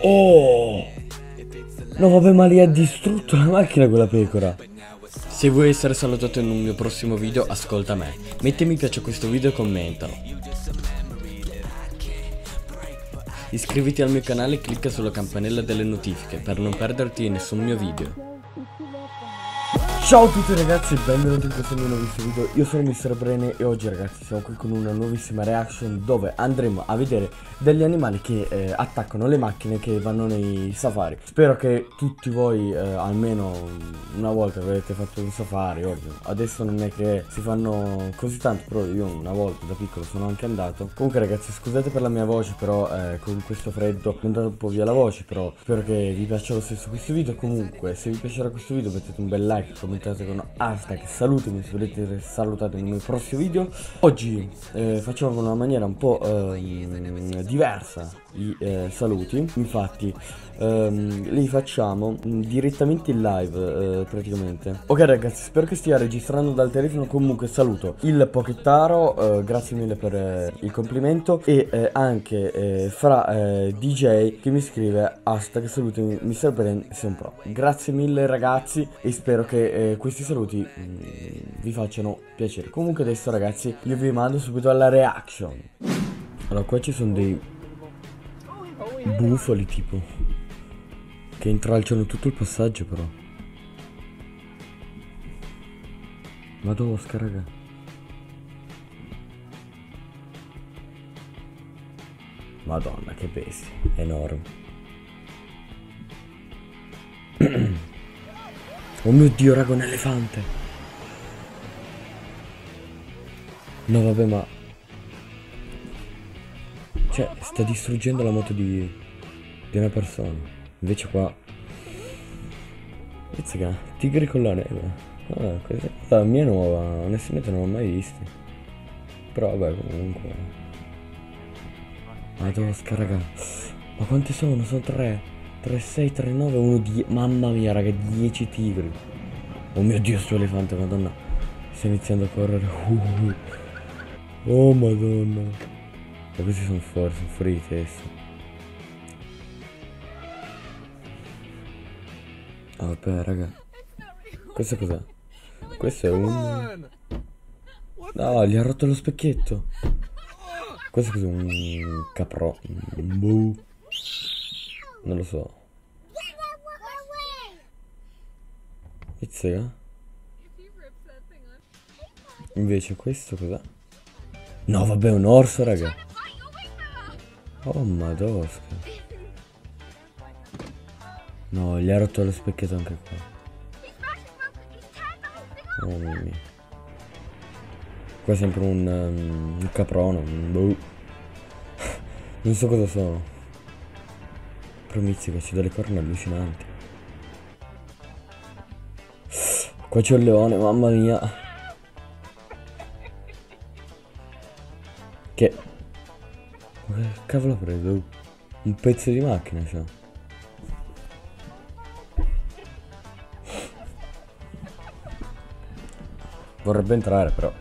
Oh! No vabbè ma li ha distrutto la macchina quella pecora. Se vuoi essere salutato in un mio prossimo video ascolta me. Metti mi piace a questo video e commentalo. Iscriviti al mio canale e clicca sulla campanella delle notifiche per non perderti nessun mio video Ciao a tutti ragazzi e benvenuti in questo mio nuovissimo video. Io sono Mr. Brene e oggi ragazzi siamo qui con una nuovissima reaction Dove andremo a vedere degli animali che eh, attaccano le macchine che vanno nei safari. Spero che tutti voi eh, almeno una volta avete fatto un safari oggi Adesso non è che si fanno così tanto Però io una volta da piccolo sono anche andato. Comunque ragazzi scusate per la mia voce però eh, con questo freddo mi è andata un po' via la voce Però spero che vi piaccia lo stesso questo video. Comunque se vi piacerà questo video mettete un bel like, commentate commentate con hashtag salutami se volete salutati nel prossimo video. Oggi eh, facciamo in una maniera un po' eh, diversa i eh, saluti. Infatti ehm, li facciamo direttamente in live eh, praticamente. Ok ragazzi spero che stia registrando dal telefono. Comunque saluto il Pochettaro eh, Grazie mille per eh, il complimento. E anche fra DJ che mi scrive hashtag salutami Mr. Brain sei un pro. Grazie mille ragazzi e spero che eh, questi saluti mh, mm, vi facciano piacere. Comunque adesso ragazzi io vi mando subito alla reaction. Allora qua ci sono dei bufali tipo che intralciano tutto il passaggio però. Madosca raga. Madonna che bestia, enorme. Oh mio dio, raga, un elefante. No, vabbè, ma... Cioè, sta distruggendo la moto di... di una persona. Invece qua... Pizzica, tigri con la neve. Ah, questa cosa mia nuova, onestamente non l'ho mai vista. Però vabbè, comunque... Madonna, raga. Ma quanti sono? Sono tre. 3, 6, 3, 9, 1, 10. Mamma mia, raga, 10 tigri. Oh mio dio, sto elefante, madonna. Sta iniziando a correre. Uh. Oh madonna. Ma questi sono fuori, sono fuori di testa. Ah, vabbè, raga. Questo cos'è? Questo è un... No, gli ha rotto lo specchietto. Questo cos'è? Un capro. Un buh. Non lo so. Pizzica? Invece questo cos'è? No vabbè un orso raga Oh madosca No gli ha rotto lo specchietto anche qua Oh mia Qua è sempre un, um, un caprono un boh. Non so cosa sono Promizio che ci dà le corna allucinanti. Qua c'è un leone, mamma mia. Che... Che cavolo ha preso? Un pezzo di macchina, cioè. Vorrebbe entrare, però.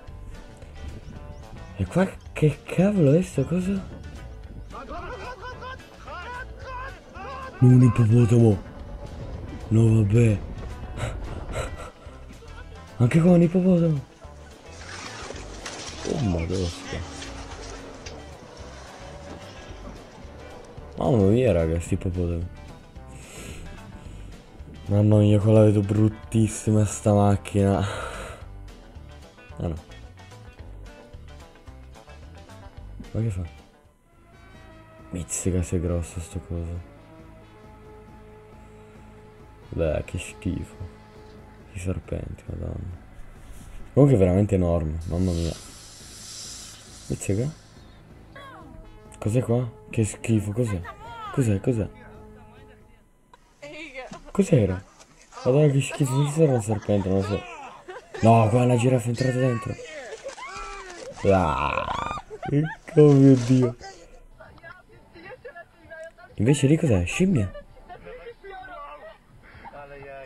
E qua che cavolo è sto cosa? Un ippopotamo. No vabbè. Anche qua un ippopotamo. Oh madosca. Mamma mia raga, sti ippopotami. Mamma mia, qua la vedo bruttissima sta macchina. Ah no. Ma che fa? Mizzica se è grosso sto coso. Beh, che schifo. I serpenti, madonna. Comunque è veramente enorme, mamma mia. Pizzica? Cos'è qua? Che schifo, cos'è? Cos'è, cos'è? Cos'era? Madonna che schifo, non sarà un serpente, non lo so. No, qua la giraffa è entrata dentro. Ah, oh mio dio. Invece lì cos'è? Scimmia?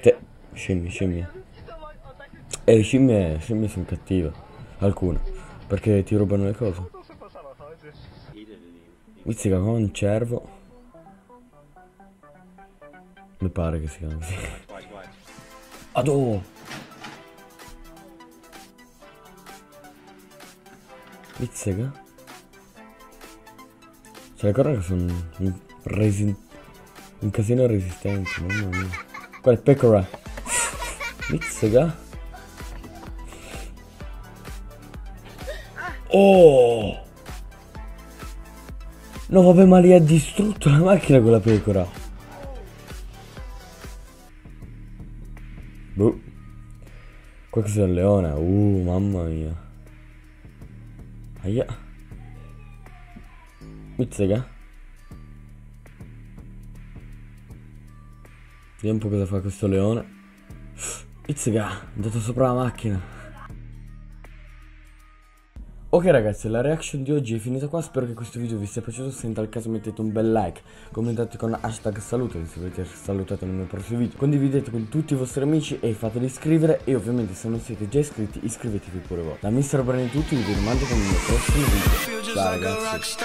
Cioè, scimmie, scimmie. E le scimmie, scimmie sono cattive. Alcune. Perché ti rubano le cose. Mizzica con un cervo. Mi pare che si chiami così. Adò! Mizzica? Cioè le corna sono un, resi un casino resistente, mamma mia. È pecora? Mizzica? Oh! No vabbè ma li ha distrutto la macchina con la pecora Boh Qua che il leone Uh mamma mia Aia Mizzica Vediamo un po' cosa fa questo leone. Mizzica È andato sopra la macchina. Ok ragazzi, la reaction di oggi è finita qua, spero che questo video vi sia piaciuto, se in tal caso mettete un bel like, commentate con hashtag saluto se volete essere salutati nel mio prossimo video, condividete con tutti i vostri amici e fateli iscrivere. E ovviamente se non siete già iscritti iscrivetevi pure voi. Da Mister Brand tutti, vi rimando con il mio prossimo video. Ciao ragazzi.